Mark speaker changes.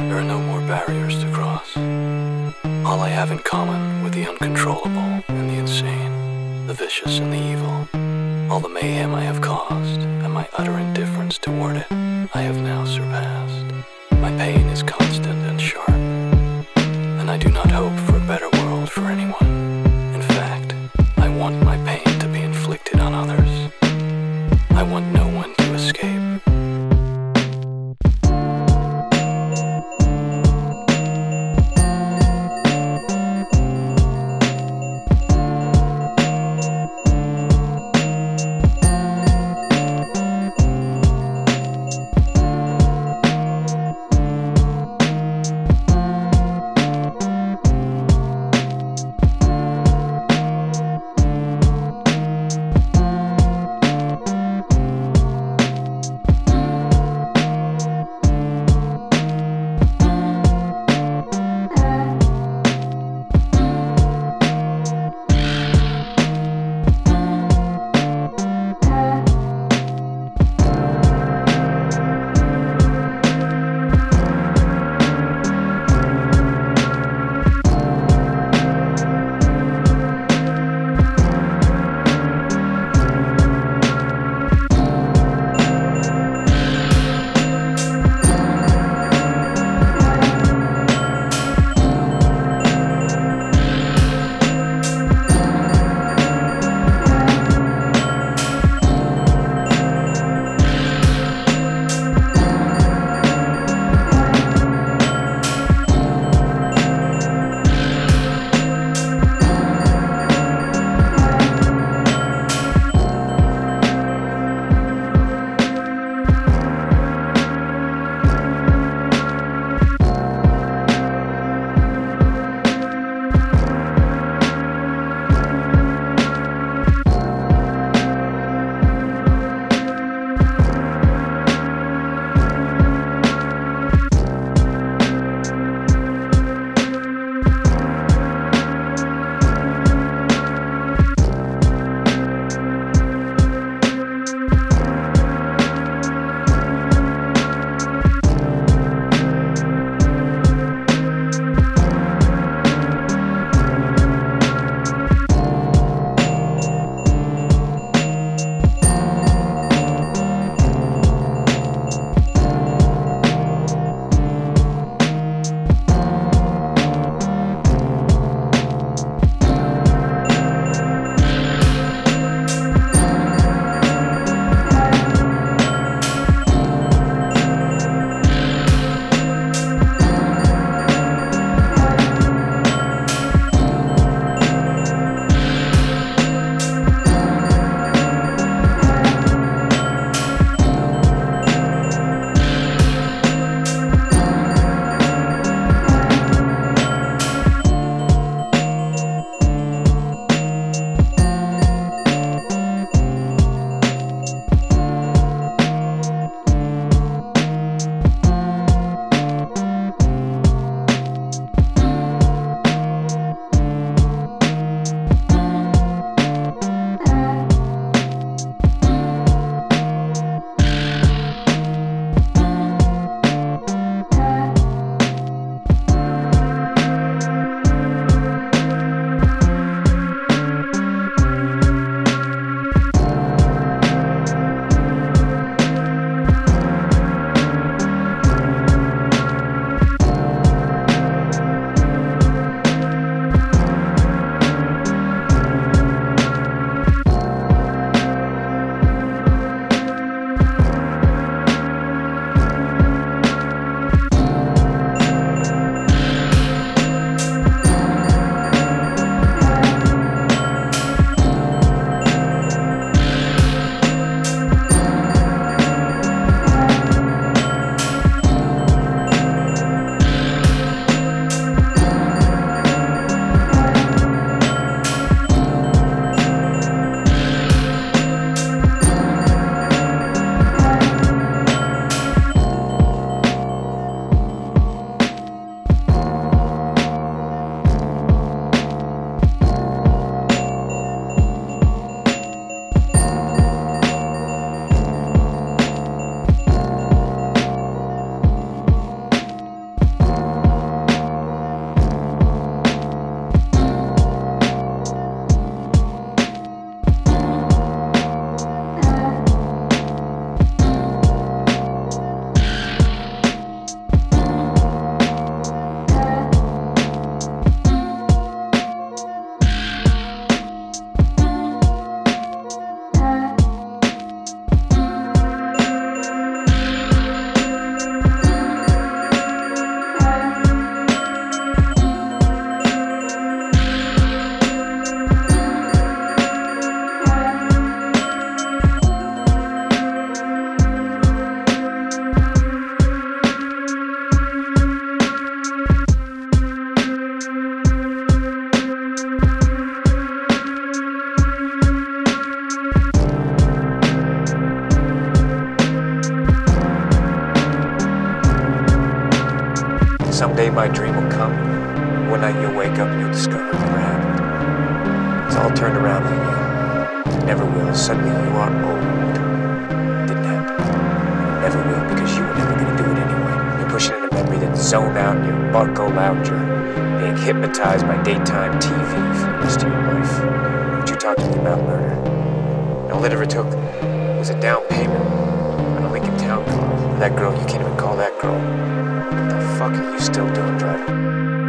Speaker 1: There are no more barriers to cross. All I have in common with the uncontrollable and the insane, the vicious and the evil, all the mayhem I have caused, and my utter indifference toward it, I have now surpassed. My pain is constant and sharp, and I do not hope for a better world for anyone. In fact, I want my pain to be inflicted on others. I want no one to escape.
Speaker 2: Someday my dream will come. One night you'll wake up and you'll discover it never happened. It's all turned around on you. Never will. Suddenly you are old. It didn't happen. It never will because you were never going to do it anyway. You're pushing in a memory that's zoned out and your loud. You're being hypnotized by daytime TV for the rest of your life. But you talked to me about murder. All it ever took was a down payment on a Lincoln Town car. That girl, you can't even call that girl. Fuck you still doing driving?